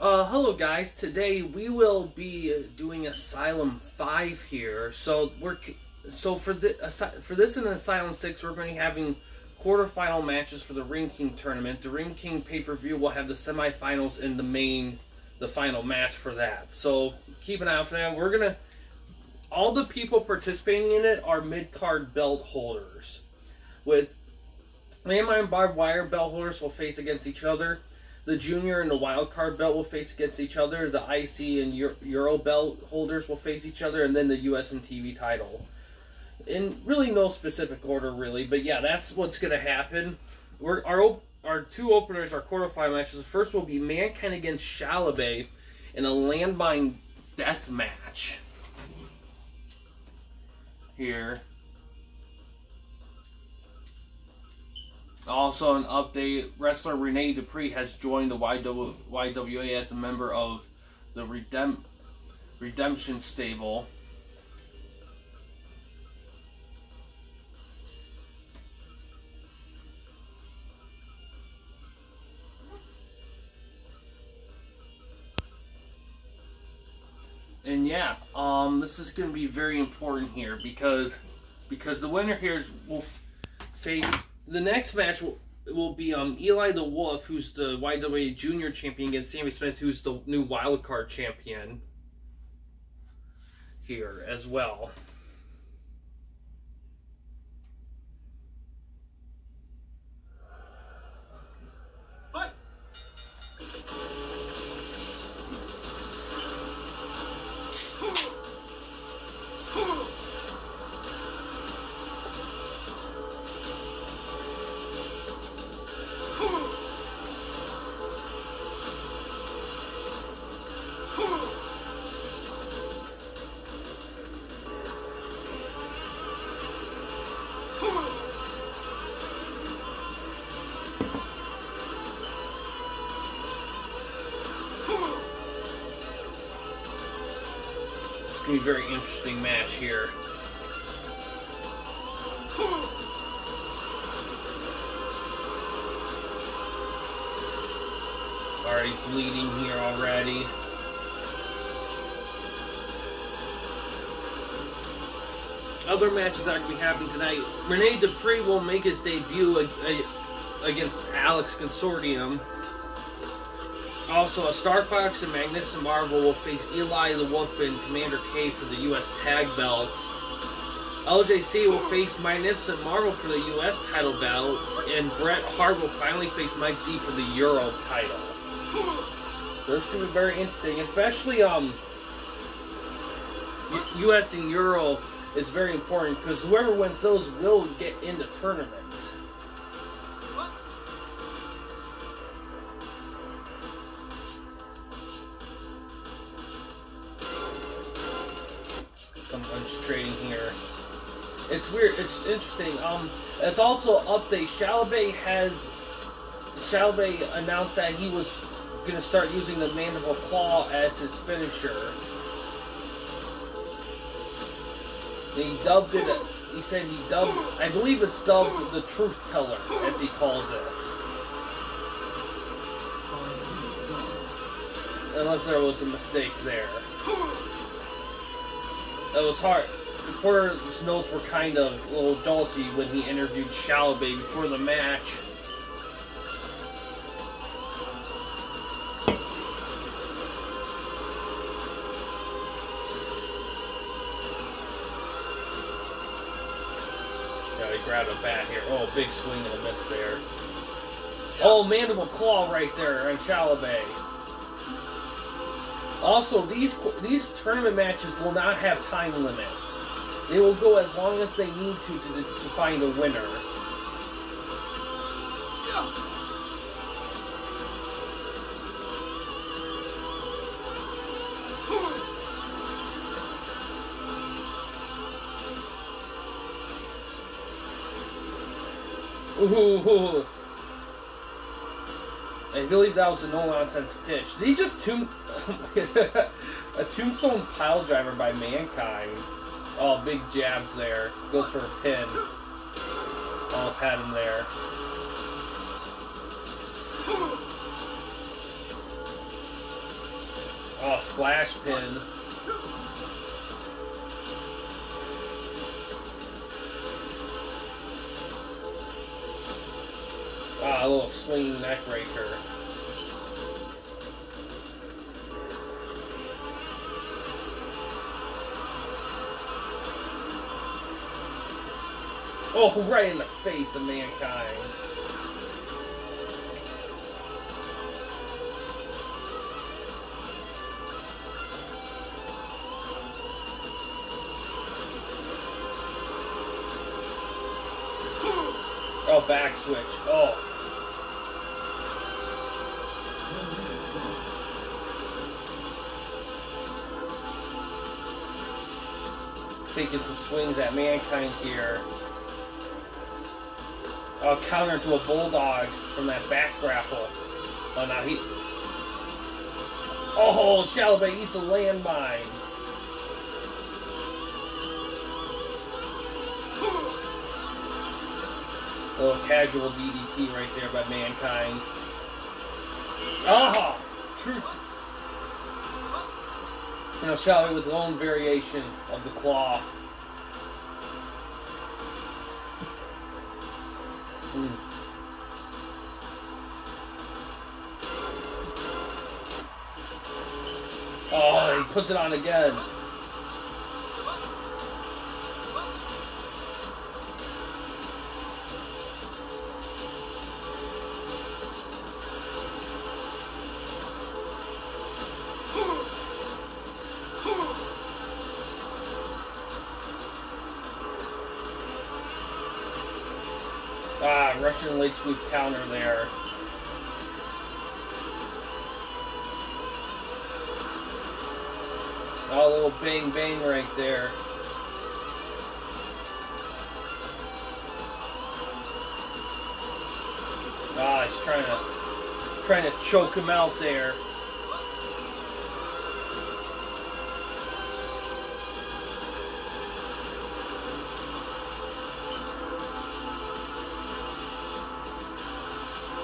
Uh, hello guys. Today we will be doing Asylum 5 here. So we're so for the for this in Asylum 6 we're going to be having quarterfinal matches for the Ring King tournament. The Ring King pay-per-view will have the semifinals and the main the final match for that. So keep an eye out for that. We're going to all the people participating in it are mid-card belt holders. With landmine barbed wire belt holders will face against each other. The junior and the wild card belt will face against each other. The IC and Euro belt holders will face each other, and then the US and TV title. In really no specific order, really, but yeah, that's what's going to happen. We're, our our two openers, our quarterfinal matches. The first will be Mankind against Shalabe in a landmine death match. Here. Also, an update wrestler Rene Dupree has joined the YW, YWA as a member of the Redemp, Redemption Stable. And yeah, um, this is going to be very important here because because the winner here will face the next match will, will be um, Eli the Wolf, who's the YWA Junior Champion, against Sammy Smith, who's the new Wild Card Champion. Here as well. Very interesting match here. Already bleeding here already. Other matches are going to be happening tonight. Rene Dupree will make his debut against Alex Consortium. Also, a Star Fox and Magnificent Marvel will face Eli the Wolf and Commander K for the U.S. Tag Belts. LJC will face Magnificent Marvel for the U.S. title belt, and Bret Hart will finally face Mike D for the Euro title. This could be very interesting, especially um, U.S. and Euro is very important because whoever wins those will get in the tournament. It's interesting. Um, it's also update. Shalabe has Shalabe announced that he was going to start using the mandible claw as his finisher. He dubbed it. He said he dubbed. I believe it's dubbed the Truth Teller, as he calls it. Unless there was a mistake there. That was hard. Reporter's notes were kind of a little jolty when he interviewed Shalabe before the match. Yeah, he grabbed a bat here. Oh, big swing and a miss there. Oh, mandible claw right there on Shalabe. Also, these these tournament matches will not have time limits. They will go as long as they need to to, to find a winner. Yeah. Ooh. I believe that was a no-nonsense pitch. Did he just tomb... a tombstone pile driver by Mankind. Oh, big jabs there. Goes for a pin. Almost had him there. Oh, splash pin. Ah, a little swinging neck breaker. Oh, right in the face of mankind. Oh, back switch. Oh. Taking some swings at Mankind here. Oh, counter to a Bulldog from that back grapple. Oh, now he... Oh, Shalabay eats a landmine. A little casual DDT right there by Mankind. Ah! Truth. You know, Shalabay with his own variation of the claw. Puts it on again. Ah, Russian leg sweep counter there. Oh, a little bang bang right there. Ah, he's trying to trying to choke him out there.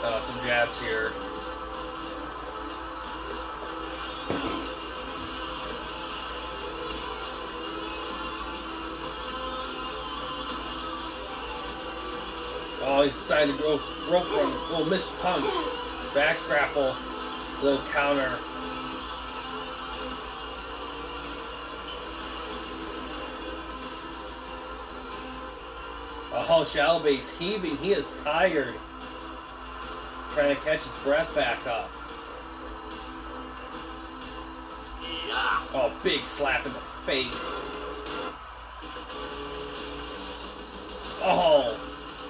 Uh, some jabs here. Decided to go rope run. Oh, missed punch. Back grapple. Little counter. Oh, Shalabay's heaving. He is tired. Trying to catch his breath back up. Oh, big slap in the face. Oh,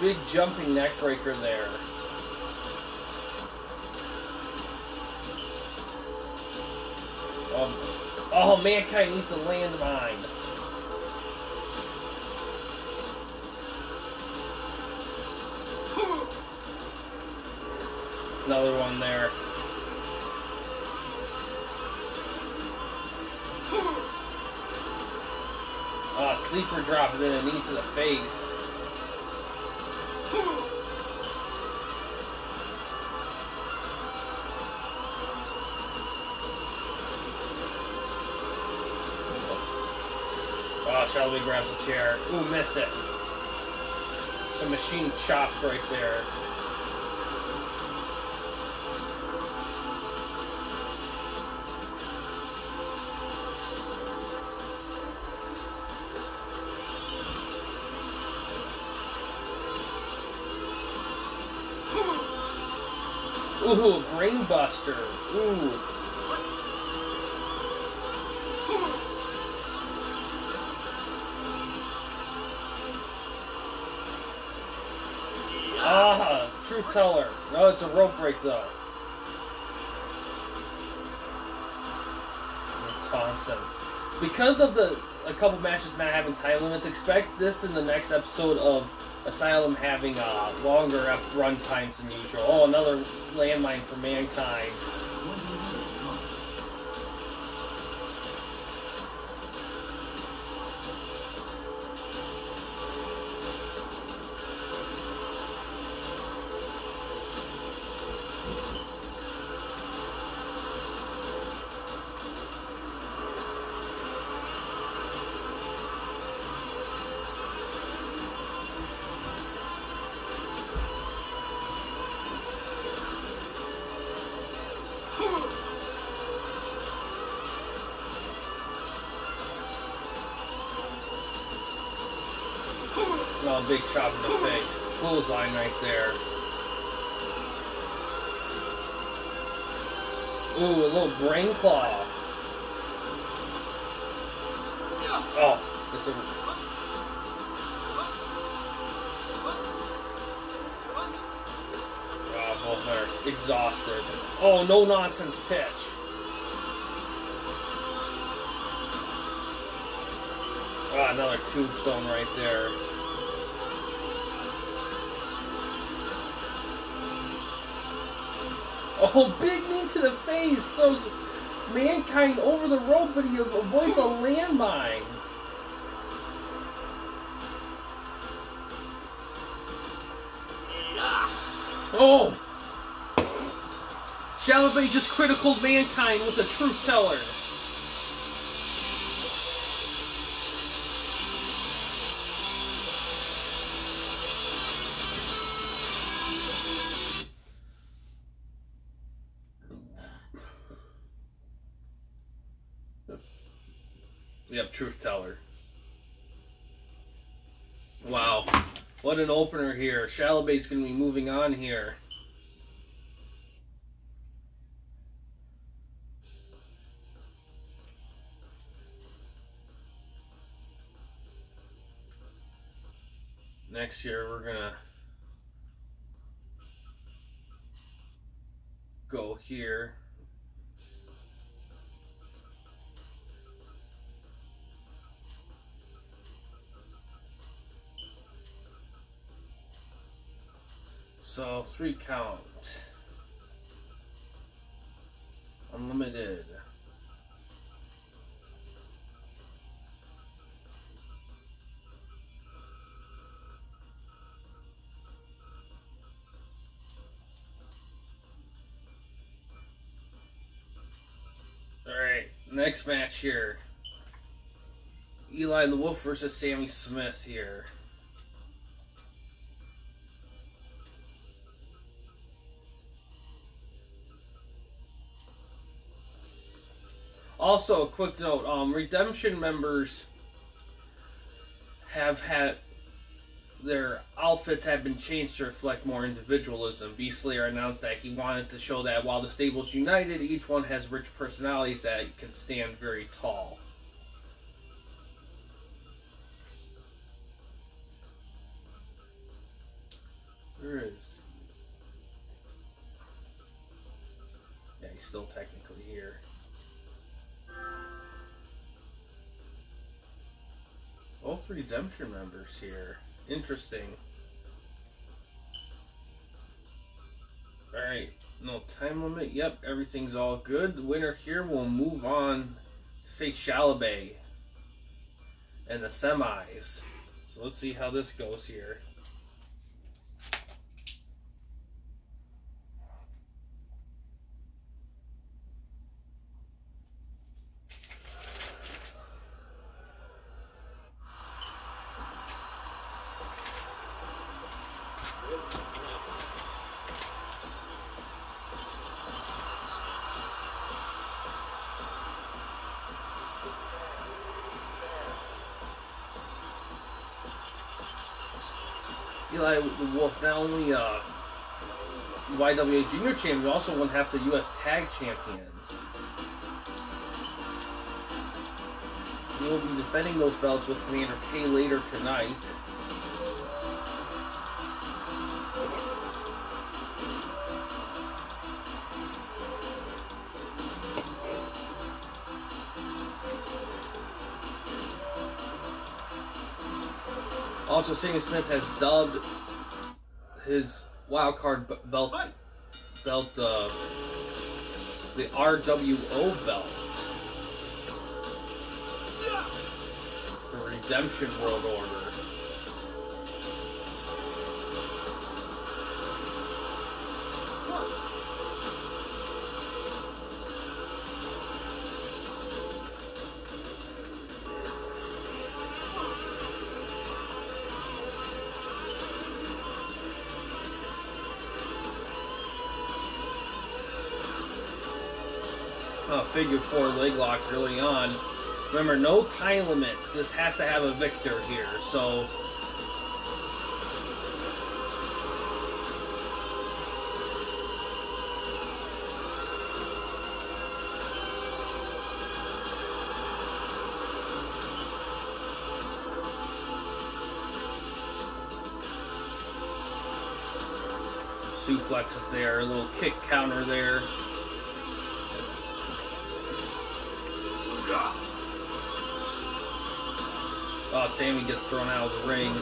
big jumping neck breaker there. Um, oh, Mankind needs a landmine. Another one there. Oh, sleeper drop and then a knee to the face. Shelby grabs the chair. Ooh, missed it. Some machine chops right there. Ooh, brainbuster. Ooh. Truth teller. No, it's a rope break though. Thompson. Because of the a couple matches not having time limits, expect this in the next episode of Asylum having uh, longer up run times than usual. Oh, another landmine for mankind. There. Ooh, a little brain claw. Oh, it's a. Wow, both are exhausted. Oh, no nonsense pitch. Ah, another tombstone right there. Oh, big knee to the face throws Mankind over the rope, but he avoids a landmine. Oh! Shalaby just critical Mankind with a truth teller. What an opener here. Shalabay's going to be moving on here. Next year we're going to go here. So three count. Unlimited. Alright, next match here. Eli the Wolf versus Sammy Smith here. Also, a quick note: um, Redemption members have had their outfits have been changed to reflect more individualism. Beast Slayer announced that he wanted to show that while the stable's united, each one has rich personalities that can stand very tall. There is. Yeah, he's still technically Redemption members here. Interesting. Alright, no time limit. Yep, everything's all good. The winner here will move on to face Shalabay and the semis. So let's see how this goes here. Eli Wolf not only uh, YWA Junior champion, but also won half the U.S. Tag Champions. He will be defending those belts with Commander K later tonight. Also, Sammy Smith has dubbed his wild card belt belt uh, the RWO belt. The Redemption World Order. figure four leg lock early on. Remember, no time limits. This has to have a victor here. So suplexes there, a little kick counter there. Oh, Sammy gets thrown out of the ring.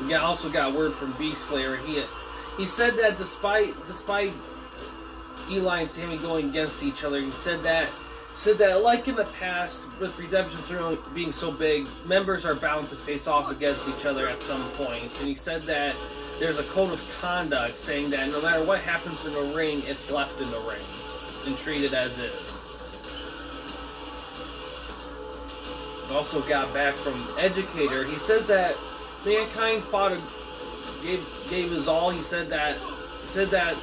We got, also got word from Beast Slayer. He he said that despite despite Eli and Sammy going against each other, he said that said that like in the past with Redemption being so big, members are bound to face off against each other at some point. And he said that there's a code of conduct saying that no matter what happens in the ring, it's left in the ring and treated as is. Also got back from Educator. He says that Mankind fought a, gave gave his all. He said that he said that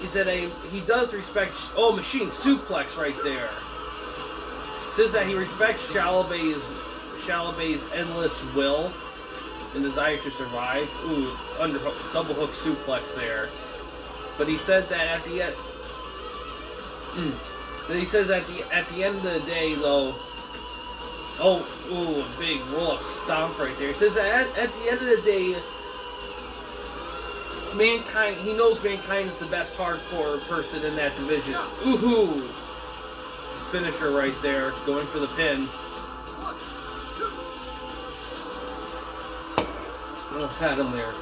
he said a he does respect oh machine suplex right there. Says that he respects Shalabay's Shalabay's endless will and desire to survive. Ooh, under double hook suplex there. But he says that at the end. Mm, but he says at the at the end of the day though Oh, ooh, a big roll-up stomp right there. He says that at, at the end of the day, Mankind, he knows Mankind is the best hardcore person in that division. Ooh, his finisher right there, going for the pin. Almost had him there.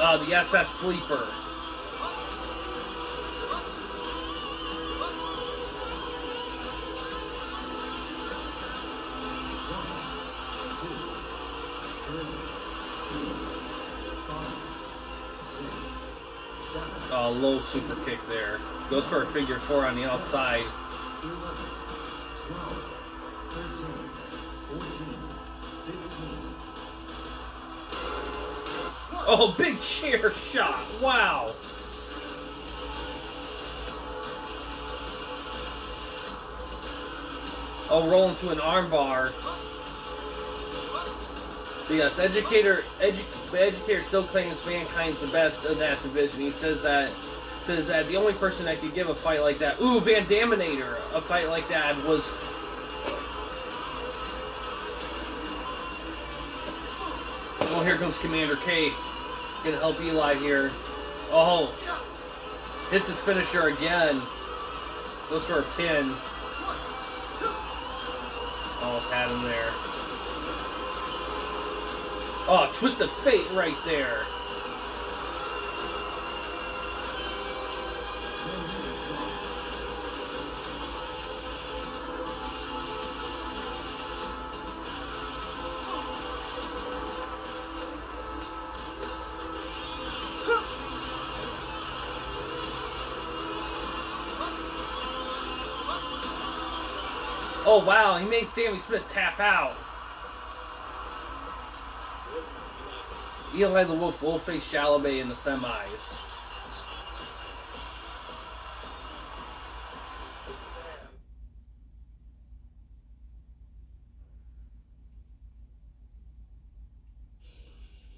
Uh, the SS Sleeper. A low super kick there. Goes for a figure four on the outside. 11, 12, Oh, big chair shot. Wow. Oh, rolling to an armbar. yes, Educator, edu Educator still claims Mankind's the best of that division. He says that says that the only person that could give a fight like that, ooh, Van Daminator, a fight like that was. Oh, here comes Commander K. Gonna help Eli here. Oh, hits his finisher again. Goes for a pin. Almost had him there. Oh, twist of fate right there. Wow, he made Sammy Smith tap out. Eli the Wolf will face Shalabay in the semis.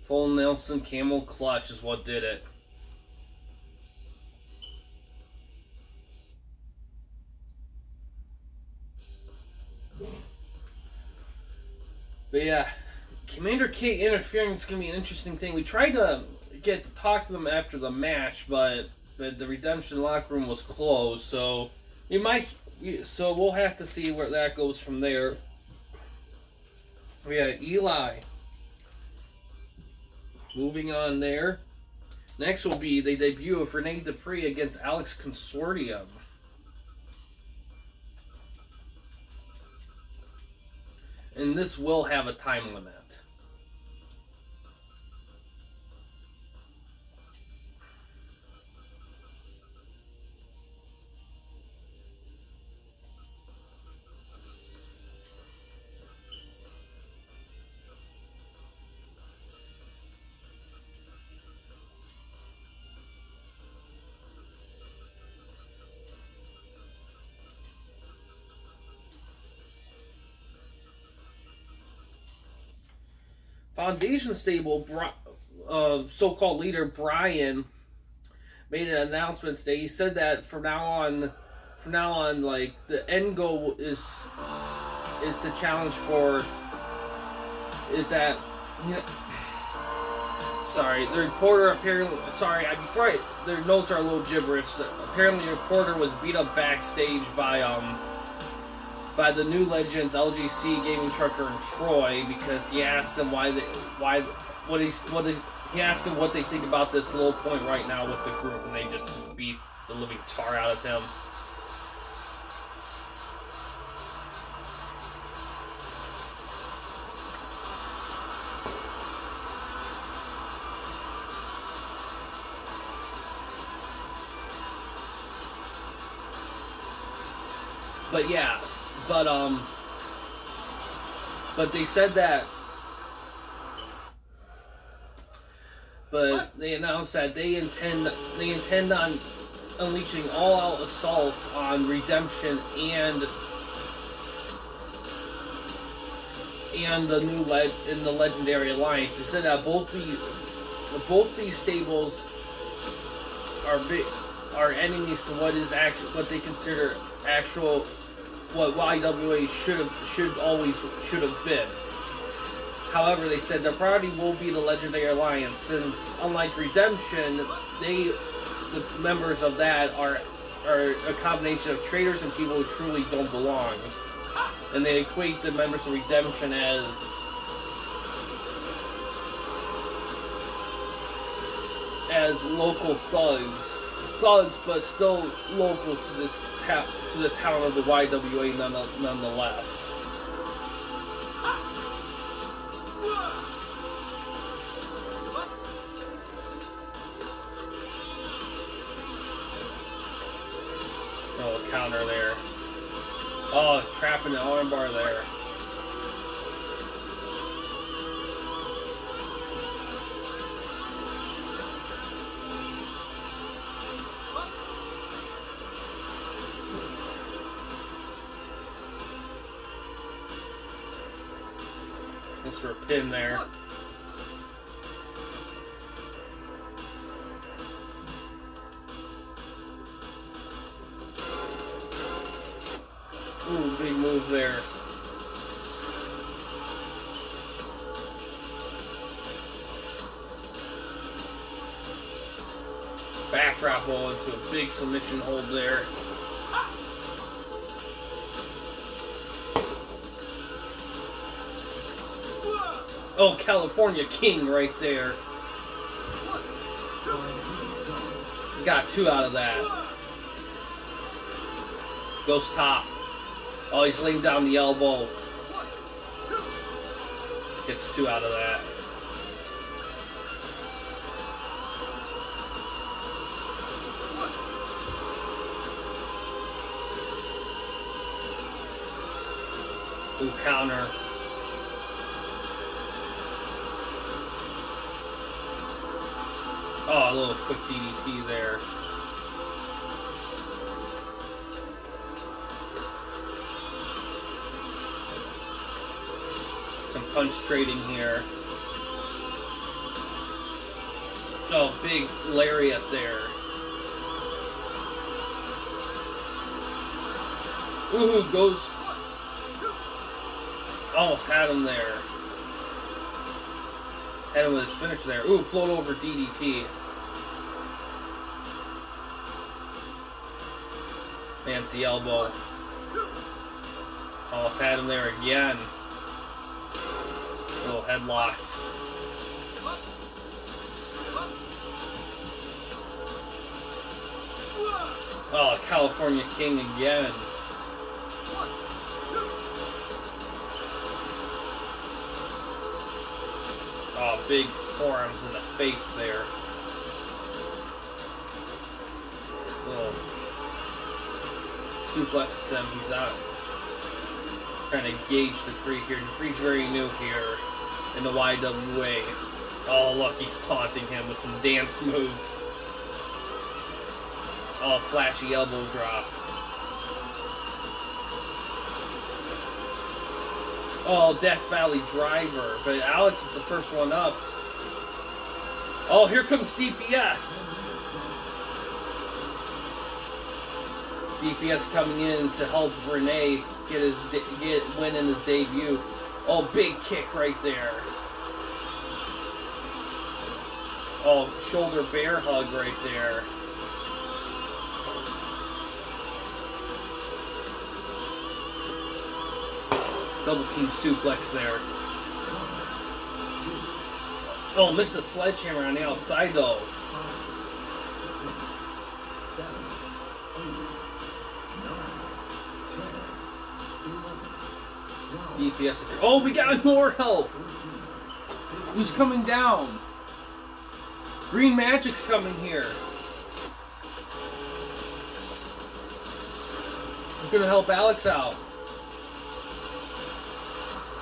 Full Nelson camel clutch is what did it. But yeah, Commander K interfering is going to be an interesting thing. We tried to get to talk to them after the match, but, but the Redemption locker room was closed, so we might. So we'll have to see where that goes from there. Yeah, Eli. Moving on there. Next will be the debut of Rene Dupree against Alex Consortium. And this will have a time limit. Foundation Stable, uh, so-called leader Brian, made an announcement today. He said that from now on, from now on, like the end goal is is to challenge for is that you know, sorry the reporter apparently sorry I, before I, their notes are a little gibberish. Apparently, the reporter was beat up backstage by um by the new legends LGC gaming trucker and Troy because he asked them why they why what he's what is he asked him what they think about this low point right now with the group and they just beat the living tar out of him. But um, but they said that. But they announced that they intend they intend on unleashing all-out assault on Redemption and and the new le- in the Legendary Alliance. They said that both the both these stables are big, are enemies to what is actual what they consider actual what YWA should have should always should have been. However, they said their priority will be the Legendary Alliance, since unlike Redemption, they the members of that are are a combination of traitors and people who truly don't belong. And they equate the members of Redemption as as local thugs thugs, but still local to this ta- to the town of the YWA nonetheless. Oh, counter there. Oh, trapping the armbar there. Submission hold there. Oh, California King right there. Got two out of that. Goes top. Oh, he's laying down the elbow. Gets two out of that. Counter. Oh, a little quick DDT there. Some punch trading here. Oh, big lariat there. Ooh, goes. Almost had him there. Had him with his there. Ooh, float over DDT. Fancy elbow. Almost had him there again. Little headlocks. Oh, California King again. Big forearms in the face there. Little suplexes him. He's out. Trying to gauge Dupree here. Dupree's very new here in the YWA. Oh, look, he's taunting him with some dance moves. Oh, flashy elbow drop. Oh, Death Valley Driver. But Alex is the first one up. Oh, here comes DPS. DPS coming in to help Rene get his get win in his debut. Oh, big kick right there. Oh, shoulder bear hug right there. Double team suplex there. Oh, missed the sledgehammer on the outside though. DPS. Oh, we got more help. Who's coming down? Green Magic's coming here. I'm gonna help Alex out.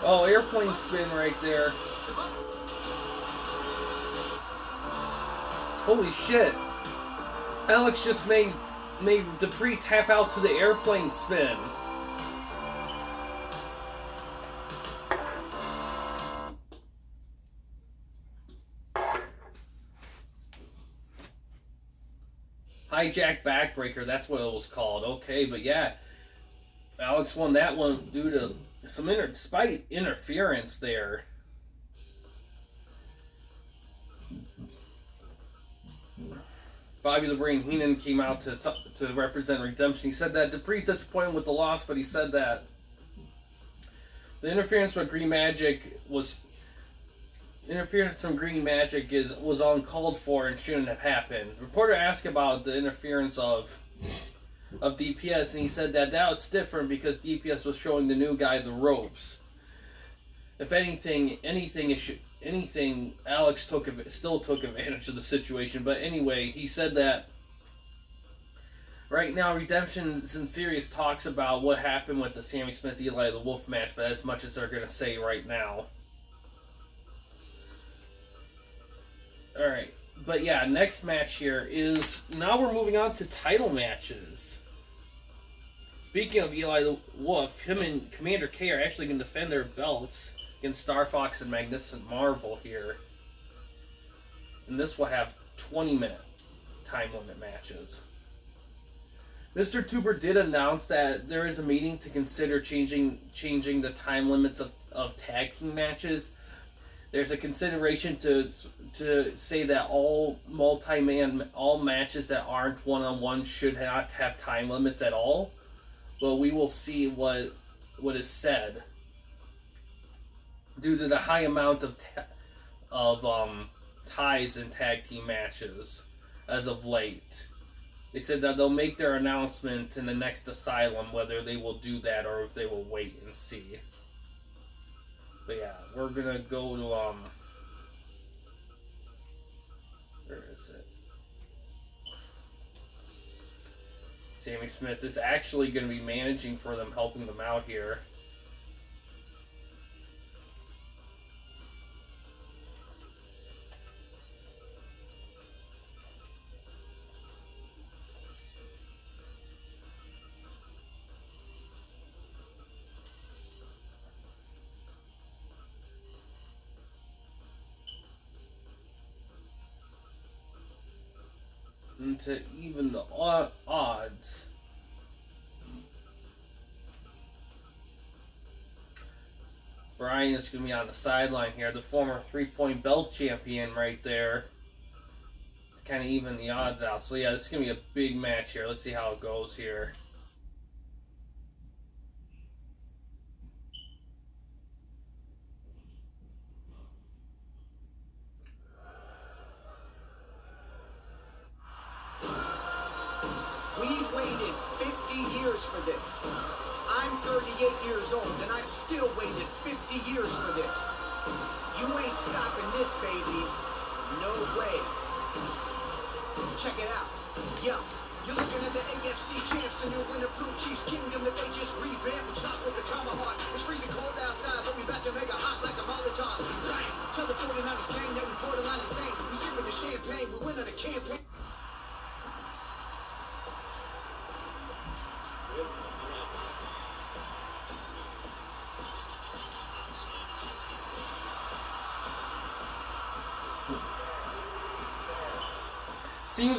Oh, airplane spin right there. Holy shit. Alex just made made Dupree tap out to the airplane spin. Hijack backbreaker, that's what it was called. Okay, but yeah. Alex won that one due to some inter despite interference there. Bobby the Brain Heenan came out to to represent Redemption. He said that Dupree's disappointed with the loss, but he said that the interference with Green Magic was interference from Green Magic is was uncalled for and shouldn't have happened. Reporter asked about the interference of of DPS, and he said that now it's different because DPS was showing the new guy the ropes. If anything, anything anything, Alex took still took advantage of the situation. But anyway, he said that right now Redemption in serious talks about what happened with the Sammy Smith Eli the Wolf match, but as much as they're gonna say right now. All right. But yeah, next match here is now we're moving on to title matches. Speaking of Eli Wolf, him and Commander K are actually going to defend their belts against Star Fox and Magnificent Marvel here. And this will have 20 minute time limit matches. Mr. Tuber did announce that there is a meeting to consider changing changing the time limits of, of tag team matches there's a consideration to to say that all multi-man all matches that aren't one-on-one should not have time limits at all but we will see what what is said due to the high amount of of um, ties in tag team matches as of late they said that they'll make their announcement in the next asylum whether they will do that or if they will wait and see but yeah, we're gonna go to um. Where is it? Sammy Smith is actually going to be managing for them, helping them out here. Into even the odds. Brian is going to be on the sideline here, the former three-point belt champion right there. To kind of even the odds out. So yeah, this is going to be a big match here. Let's see how it goes here.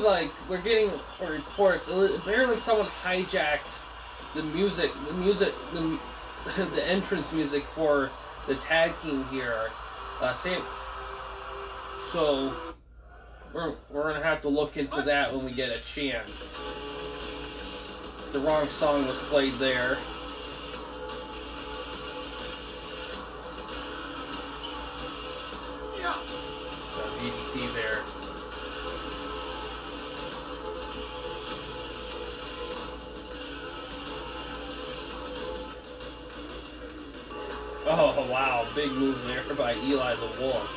Like we're getting reports. Apparently, someone hijacked the music, the music, the, the entrance music for the tag team here. Uh, Sam. So we're we're gonna have to look into that when we get a chance. The wrong song was played there. Oh, wow. Big move there by Eli the Wolf.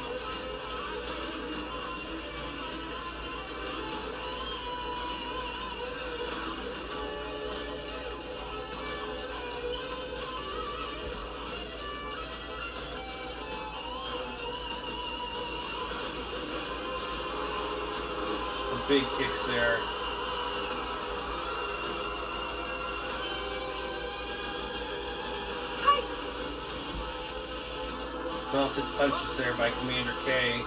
Some big kicks there. Mounted punches there by Commander K.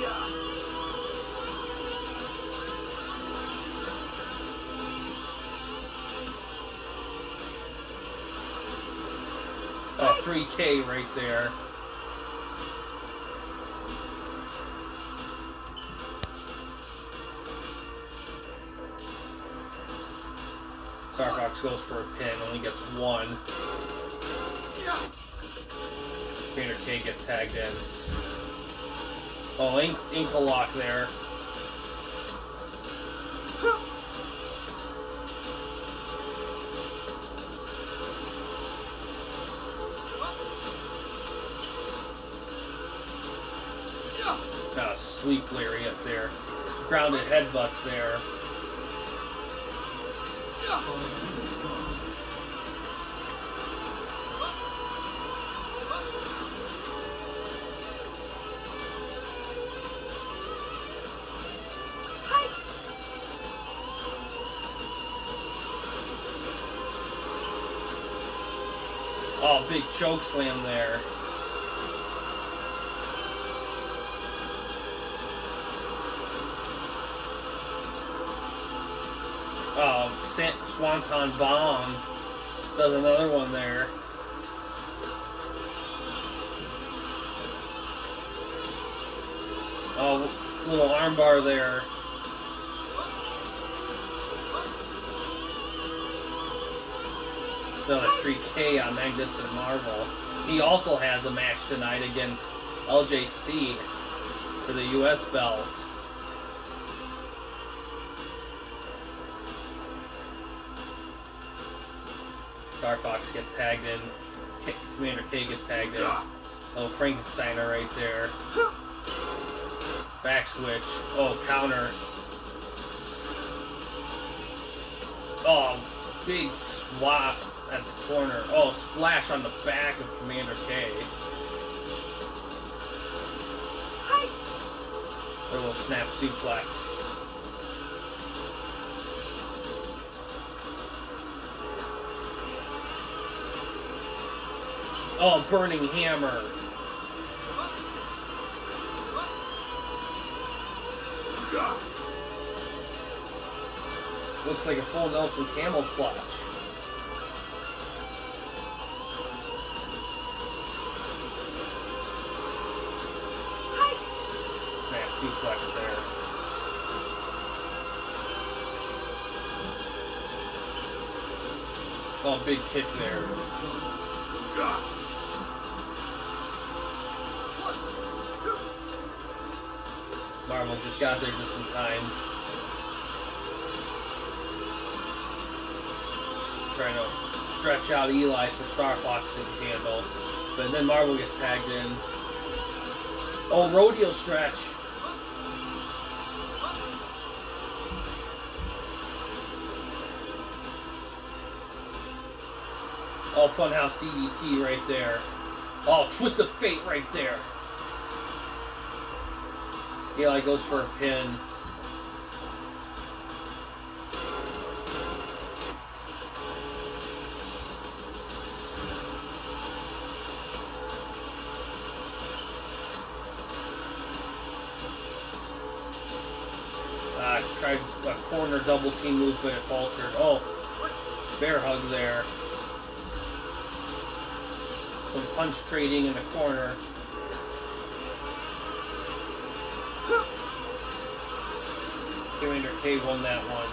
Yeah. Uh, 3K right there. Goes for a pin, only gets one. Commander K gets tagged in. Oh, ink, ankle lock there. Yeah. Uh, sweep Larry up there. Grounded headbutts there. Oh, big choke slam there. Oh, Swanton Bomb does another one there. Oh, little armbar there. Another 3K on Magnificent Marvel. He also has a match tonight against LJC for the US belt. Star Fox gets tagged in. K- Commander K gets tagged in. Oh, Frankensteiner right there. Back switch. Oh, counter. Oh, big swap at the corner. Oh, splash on the back of Commander K. A little snap suplex. Oh, burning hammer. Looks like a full Nelson camel clutch. Snap suplex there. Oh, big kick there. Yeah. Marvel just got there just in time. Trying to stretch out Eli for Star Fox to handle. But then Marvel gets tagged in. Oh, rodeo stretch. Oh, Funhouse DDT right there. Oh, twist of fate right there. Eli goes for a pin. Uh, tried a corner double team move, but it faltered. Oh, bear hug there. Some punch trading in the corner. Won that one.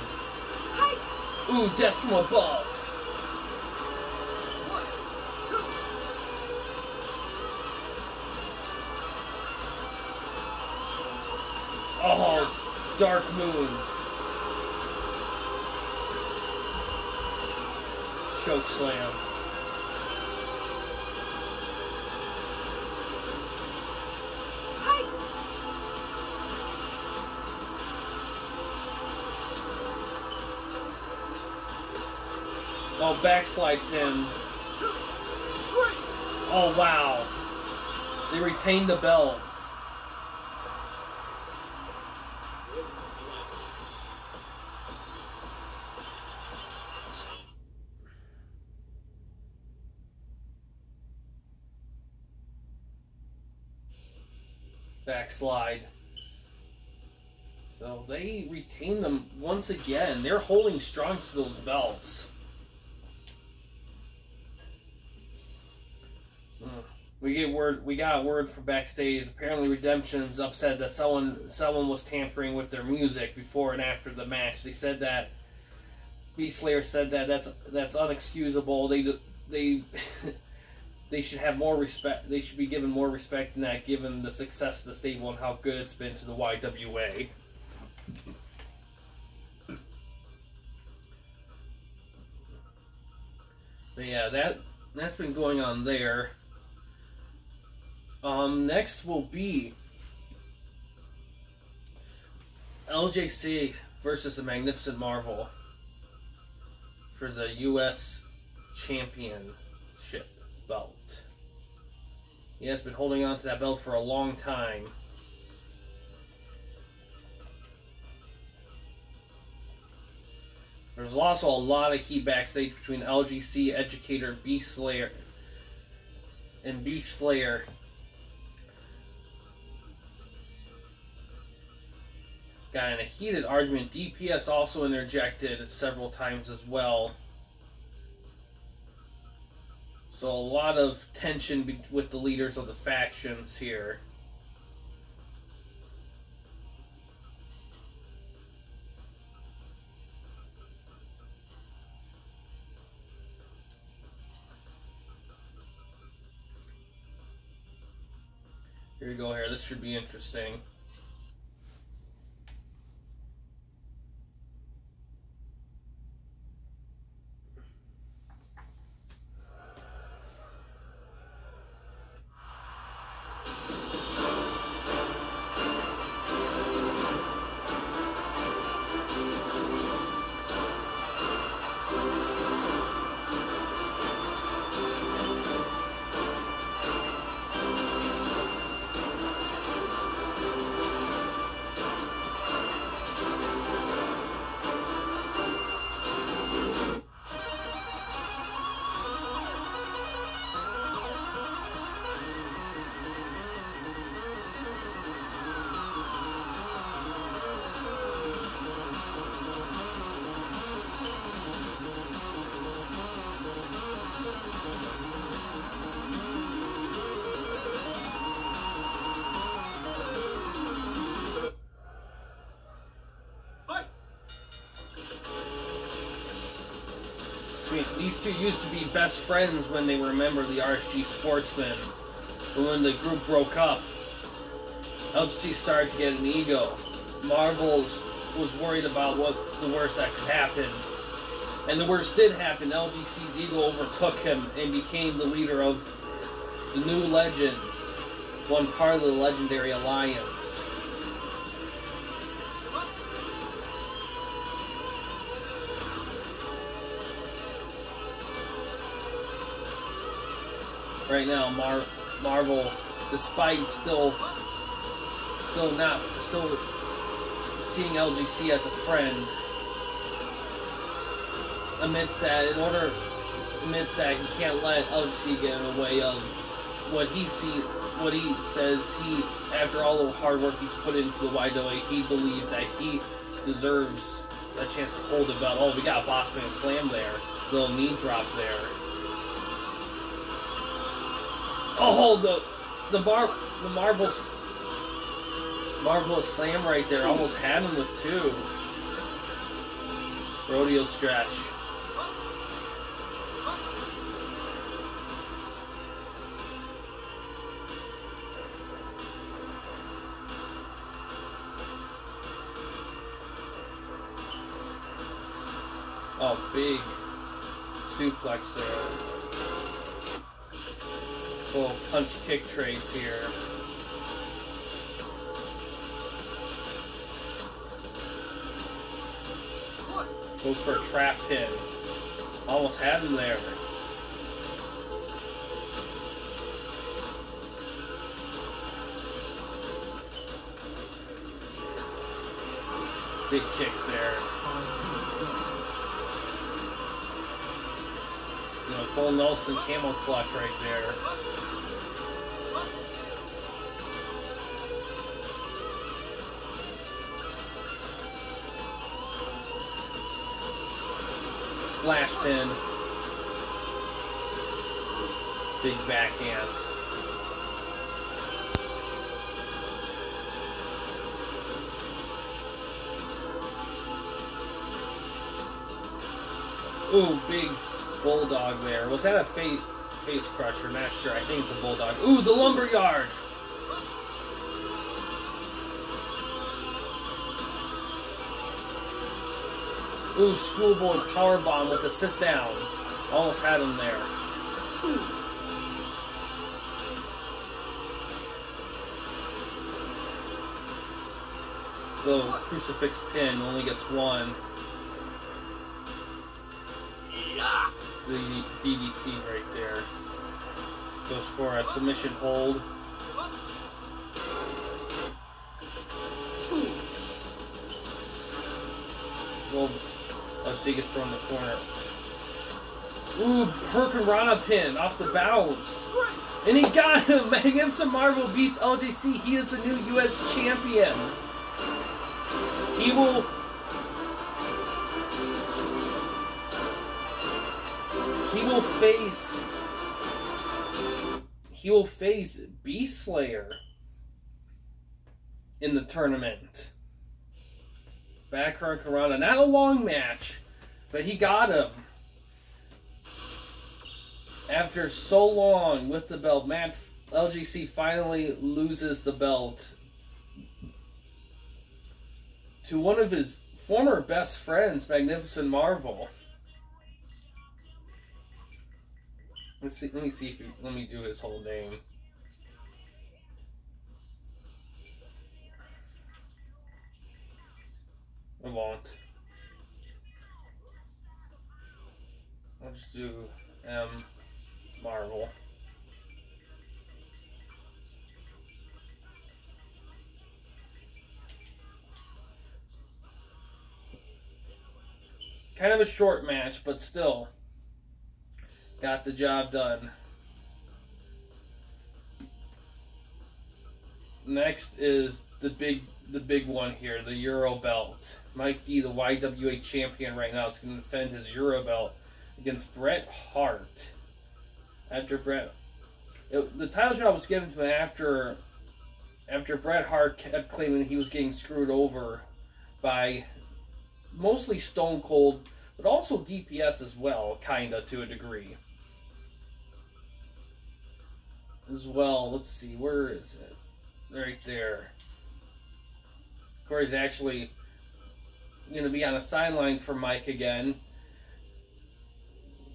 Ooh, death from above. Oh, Dark Moon. Choke slam. Backslide pin. Oh, wow. They retained the belts. Backslide. So they retain them once again. They're holding strong to those belts. We get word. We got word from backstage. Apparently, Redemption's upset that someone someone was tampering with their music before and after the match. They said that. Beast Slayer said that that's that's unexcusable. They they they should have more respect. They should be given more respect than that, given the success of the stable and how good it's been to the YWA. But yeah, that that's been going on there. Um, next will be LJC versus the Magnificent Marvel for the U.S. Championship belt. He has been holding on to that belt for a long time. There's also a lot of heat backstage between LGC educator Beast Slayer and Beast Slayer. Got in a heated argument. DPS also interjected several times as well. So a lot of tension with the leaders of the factions here. Here we go here. This should be interesting. Sweet. These two used to be best friends when they were a member of the RSG Sportsmen. But when the group broke up, LGT started to get an ego. Marvels was worried about what the worst that could happen. And the worst did happen. LGC's ego overtook him and became the leader of the New Legends, one part of the Legendary Alliance. Right now, Mar- Marvel, despite still, still not, still seeing LGC as a friend, Amidst that in order, amidst that he can't let LGC get in the way of what he see, what he says he, after all the hard work he's put into the YWA, he believes that he deserves a chance to hold the belt. Oh, we got a Bossman slam there. Little knee drop there. Oh, the the bar the marvelous marvelous slam right there. Hmm. Almost had him with two. Rodeo stretch. Oh, big suplex there. Little punch kick trades here. Goes for a trap pin. Almost had him there. Big kicks there. Know, full Nelson camel clutch right there. Splash pin. Big backhand. Ooh, big bulldog there. Was that a face face crusher? Not sure. I think it's a bulldog. Ooh, the lumberyard. Ooh, schoolboy power bomb with a sit down. Almost had him there. Two. Little crucifix pin only gets one. The DDT right there. Goes for a submission hold. Well, let's see, gets thrown in the corner. Ooh, Hurricanrana pin off the. Great. And he got him! Magnificent Marvel beats LJC. He is the new U.S. champion. He will. Face. He will face Beast Slayer in the tournament. Back Karana. Not a long match, but he got him after so long with the belt, Matt LGC finally loses the belt to one of his former best friends, Magnificent Marvel. Let's see. Let me see if he, let me do his whole name. I won't. I'll just do M. Marvel. Kind of a short match, but still got the job done. Next is the big the big one here, the Euro belt. Mike D, the YWA champion right now, is going to defend his Euro belt against Bret Hart after Bret. It, the title shot was given to him after after Bret Hart kept claiming he was getting screwed over by mostly Stone Cold, but also DPS as well, kinda to a degree. As well, let's see, where is it? Right there. Corey's actually going to be on a sideline for Mike again.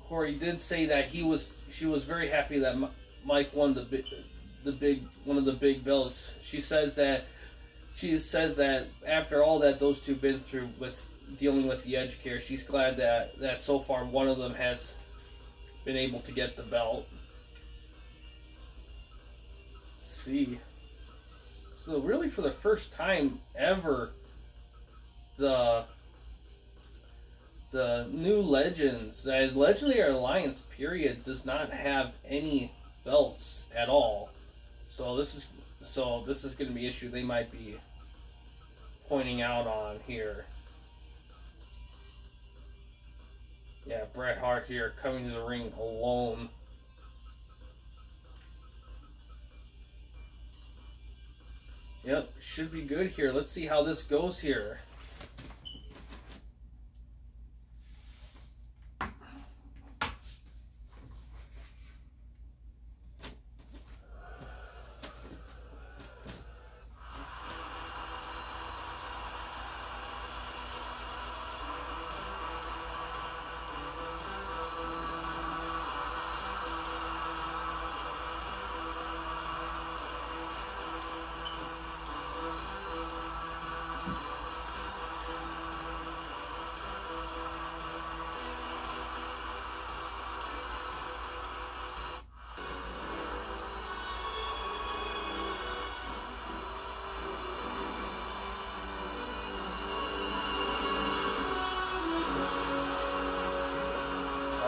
Corey did say that he was she was very happy that Mike won the big the big one of the big belts. She says that she says that after all that those two been through with dealing with the edge care, she's glad that that so far one of them has been able to get the belt. See. So really for the first time ever the the new legends the legendary alliance period does not have any belts at all so this is so this is going to be issue they might be pointing out on here. Yeah, Bret Hart here coming to the ring alone. Yep, should be good here. Let's see how this goes here.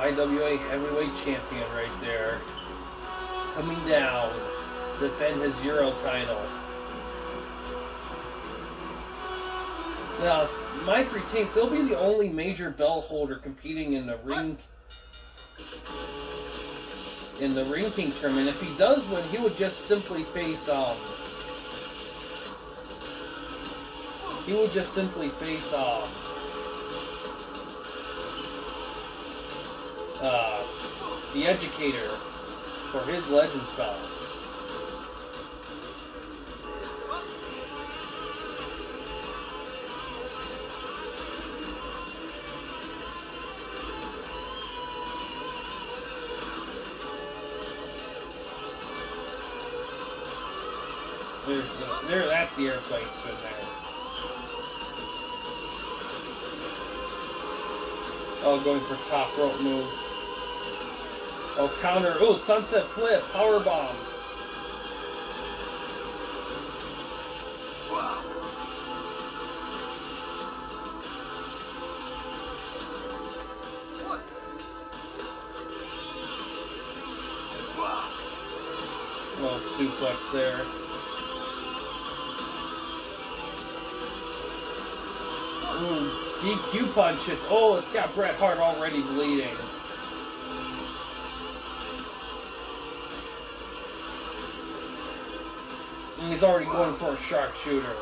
YWA Heavyweight Champion right there. Coming down to defend his Euro title. Now, Mike retains, he'll be the only major belt holder competing in the ring in the Ring King tournament. If he does win, he would just simply face um he would just simply face um uh, the educator for his legend spells. There's the, there. That's the airplane spin there. Oh, going for top rope move. Oh, counter. Oh, sunset flip. Power bomb. Oh, suplex there. Ooh, DQ punches. Oh, it's got Bret Hart already bleeding. He's already going for a sharpshooter.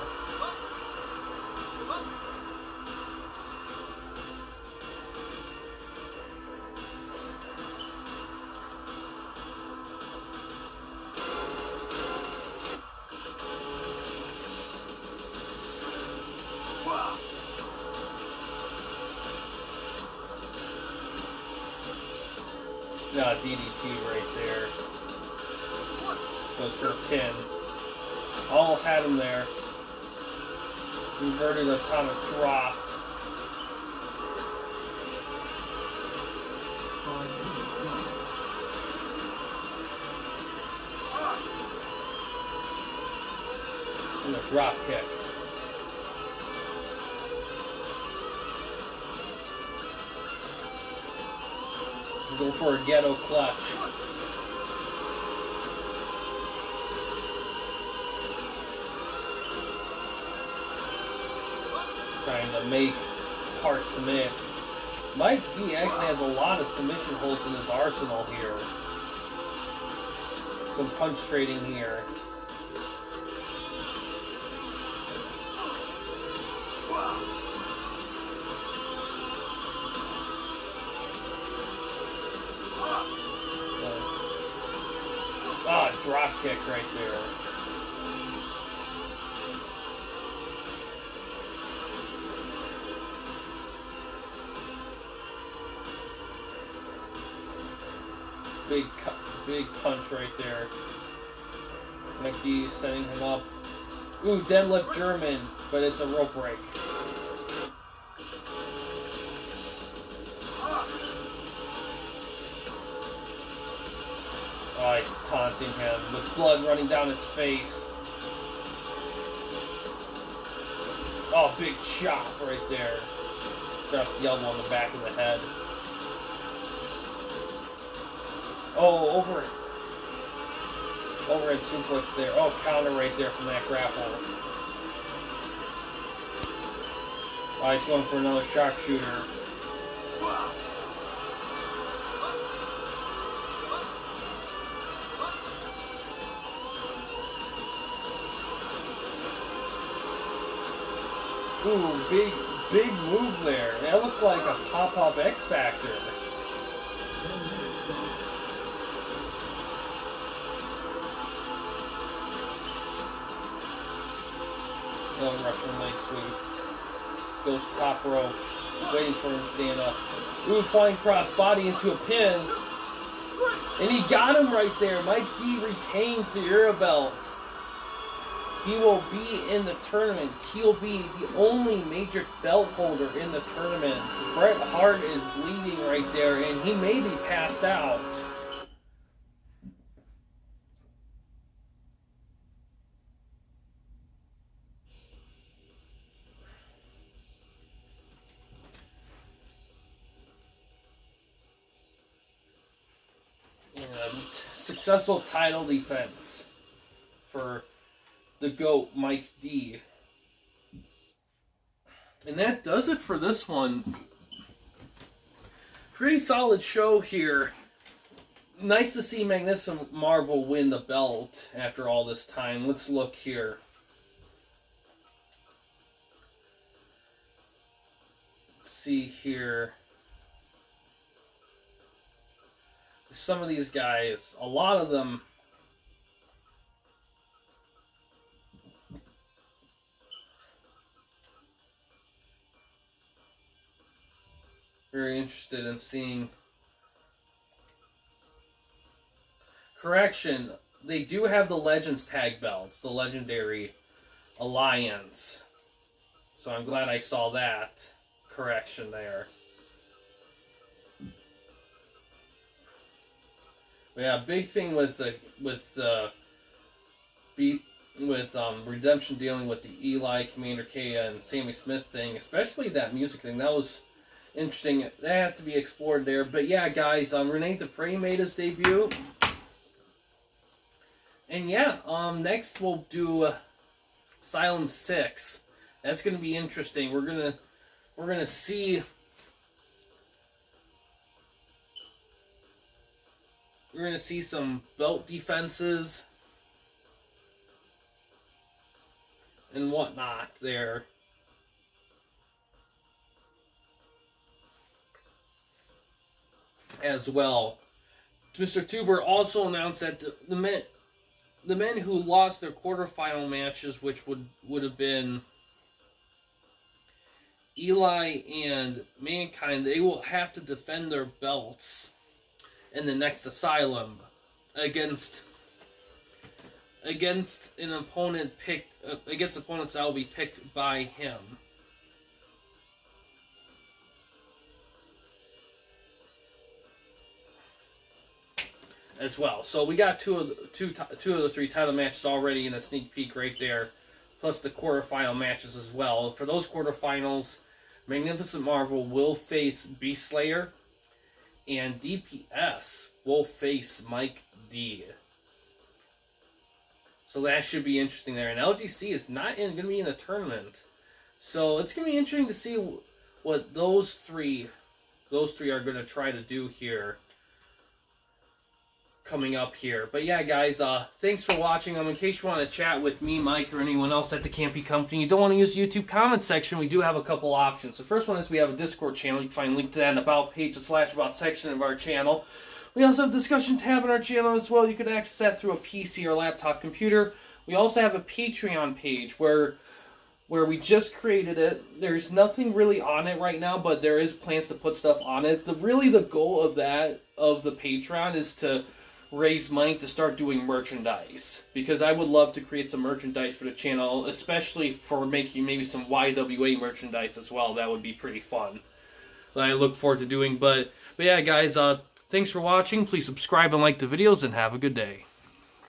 Yeah, DDT right there. Goes for a pin. Almost had him there. Inverted atomic drop. And a drop kick. Go for a gedo clutch. Trying to make Hart submit. Mike D actually has a lot of submission holds in his arsenal here. Some punch trading here. Ah, drop kick right there. Punch right there. Mickey setting him up. Ooh, deadlift German, but it's a rope break. Oh, he's taunting him with blood running down his face. Oh, big chop right there. Drops the elbow on the back of the head. Oh, over. Overhead suplex there. Oh, counter right there from that grapple. Oh, he's going for another sharpshooter. Ooh, big, big move there. That looked like a pop-up X Factor. Russian leg sweep. Goes top rope. Waiting for him to stand up. Ooh, flying cross body into a pin. And he got him right there. Mike D retains the Euro belt. He will be in the tournament. He'll be the only major belt holder in the tournament. Bret Hart is bleeding right there, and he may be passed out. Successful title defense for the GOAT, Mike D. And that does it for this one. Pretty solid show here. Nice to see Magnificent Marvel win the belt after all this time. Let's look here. Let's see here. Some of these guys, a lot of them very interested in seeing. Correction, they do have the Legends tag belts, the Legendary Alliance. So I'm glad I saw that correction there. Yeah, big thing with the with beat with um, Redemption dealing with the Eli, Commander K, and Sammy Smith thing, especially that music thing. That was interesting. That has to be explored there. But yeah, guys, um, Rene Dupree made his debut. And yeah, um, next we'll do uh, Asylum Six. That's gonna be interesting. We're gonna we're gonna see. We're gonna see some belt defenses and whatnot there. as well. Mr. Tuber also announced that the, the men the men who lost their quarterfinal matches, which would would have been Eli and Mankind, they will have to defend their belts in the next Asylum against against an opponent picked uh, against opponents that will be picked by him. as well. So we got two of the, two two of the three title matches already in a sneak peek right there, plus the quarterfinal matches as well. For those quarterfinals, Magnificent Marvel will face Beast Slayer, and DPS will face Mike D. So that should be interesting there. And LGC is not going to be in the tournament, so it's going to be interesting to see what those three those three are going to try to do here coming up here. But yeah, guys, uh, thanks for watching. Um, in case you want to chat with me, Mike, or anyone else at the Campy Company, you don't want to use YouTube comment section, we do have a couple options. The first one is we have a Discord channel. You can find a link to that in the About page, the slash About section of our channel. We also have a discussion tab in our channel as well. You can access that through a PC or laptop computer. We also have a Patreon page where where we just created it. There's nothing really on it right now, but there is plans to put stuff on it. The really the goal of that of the Patreon is to raise money to start doing merchandise because I would love to create some merchandise for the channel, especially for making maybe some YWA merchandise as well. That would be pretty fun. That I look forward to doing. But but yeah, guys, uh, thanks for watching. Please subscribe and like the videos, and have a good day.